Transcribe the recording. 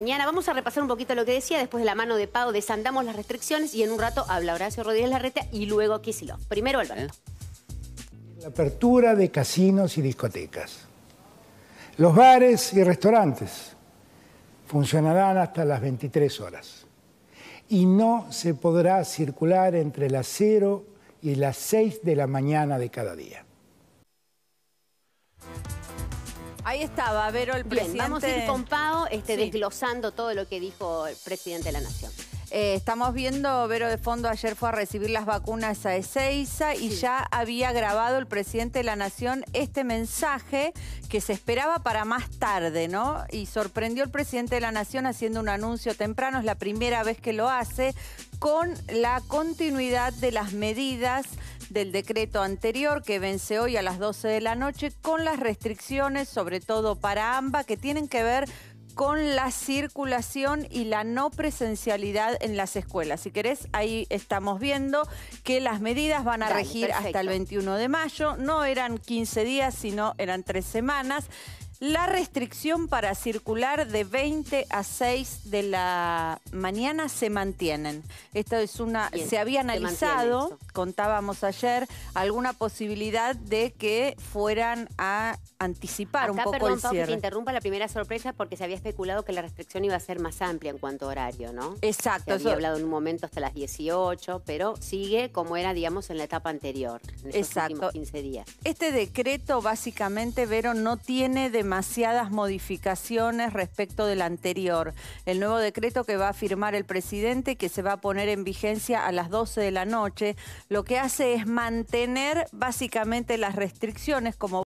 Mañana vamos a repasar un poquito lo que decía, después de la mano de Pau desandamos las restricciones y en un rato habla Horacio Rodríguez Larreta y luego Kisilov. Primero Alberto. La apertura de casinos y discotecas. Los bares y restaurantes funcionarán hasta las 23 horas y no se podrá circular entre las 0 y las 6 de la mañana de cada día. Ahí estaba, Vero, el Bien, presidente. vamos a ir con este, Sí. desglosando todo lo que dijo el presidente de la Nación. Eh, estamos viendo, Vero de fondo, ayer fue a recibir las vacunas a Ezeiza y ya había grabado el presidente de la Nación este mensaje que se esperaba para más tarde, ¿no? Y sorprendió el presidente de la Nación haciendo un anuncio temprano, es la primera vez que lo hace, con la continuidad de las medidas del decreto anterior que vence hoy a las 12 de la noche, con las restricciones, sobre todo para AMBA, que tienen que ver con la circulación y la no presencialidad en las escuelas. Si querés, ahí estamos viendo que las medidas van a Dale, regir hasta el 21 de mayo. No eran 15 días, sino eran tres semanas. La restricción para circular de 20 a 6 de la mañana se mantienen. Esto es una. Bien, se había analizado. Contábamos ayer, alguna posibilidad de que fueran a anticipar un Acá, poco perdón, el Pau, que te cierre. interrumpa la primera sorpresa porque se había especulado que la restricción iba a ser más amplia en cuanto a horario, ¿no? Exacto. Se había eso- hablado en un momento hasta las 18, pero sigue como era, digamos, en la etapa anterior, en esos Exacto. últimos 15 días. Este decreto básicamente, Vero, no tiene demasiadas modificaciones respecto del anterior. El nuevo decreto que va a firmar el presidente, que se va a poner en vigencia a las 12 de la noche, lo que hace es mantener básicamente las restricciones como